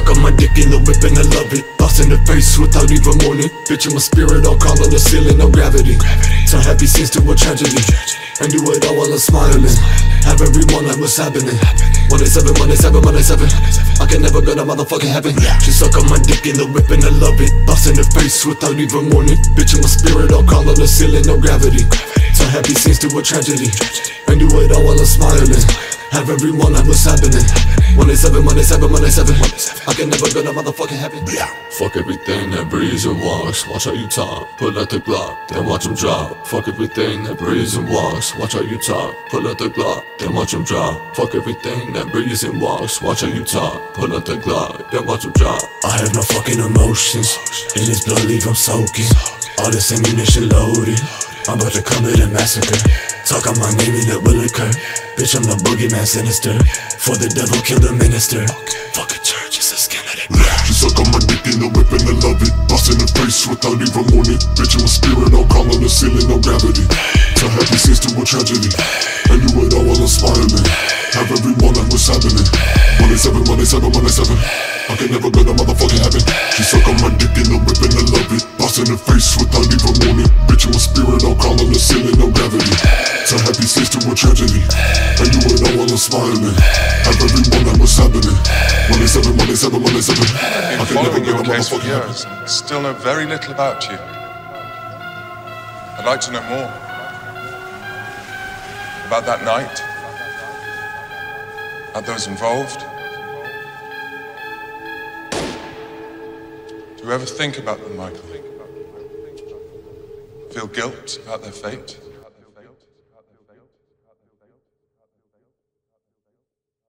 suck on my dick in the whip and I love it. Boss in the face without even warning. Bitch, I'm a spirit, I'll call on the ceiling, no gravity. Turn happy scenes to a tragedy. And do it all while I'm smiling. Have everyone like what's happening. 187, 187, 187. I can never go to motherfucking heaven. She suck on my dick in the whip and I love it. Boss in the face without even warning. Bitch, I'm spirit, I'll call on the ceiling, no gravity. Turn happy scenes to a tragedy. And do it all while I'm smiling. Have everyone like what's happening. 187, 187, 187. I can never go to motherfucking heaven. Fuck everything that breathes and walks. Watch how you talk. Pull out the Glock, then watch him drop. Fuck everything that breathes and walks. Watch how you talk. Pull out the Glock, then watch him drop. Fuck everything that breathes and walks. Watch how you talk. Pull out the Glock, then watch him drop. I have no fucking emotions. In this blood, leave I'm soaking. All this ammunition loaded. I'm about to come in and massacre. Talk on my name and it will occur. Bitch, I'm the boogeyman sinister. For the devil, kill the minister. Fuck a church, it's a of it. She suck on my dick in the whip and I love it. Boss in the face without even warning. Bitch, I'm a spirit, I'll call on the ceiling, no gravity. Turn happy to a tragedy. And do it all while I'm smiling. Have everyone like what's happening. 187, 187, 187. I can never go to motherfucking heaven. She suck on my dick in the whip and I love it. Boss in the face without even warning. Bitch, I'm a spirit, I'll call on the ceiling, no gravity. Turn happy to a tragedy. And do it all while I'm smiling. Have everyone like what's happening. 187, 187, 187. I can never your case for years, still know very little about you. I'd like to know more about that night, about those involved. Do you ever think about them, Michael? Feel guilt about their fate?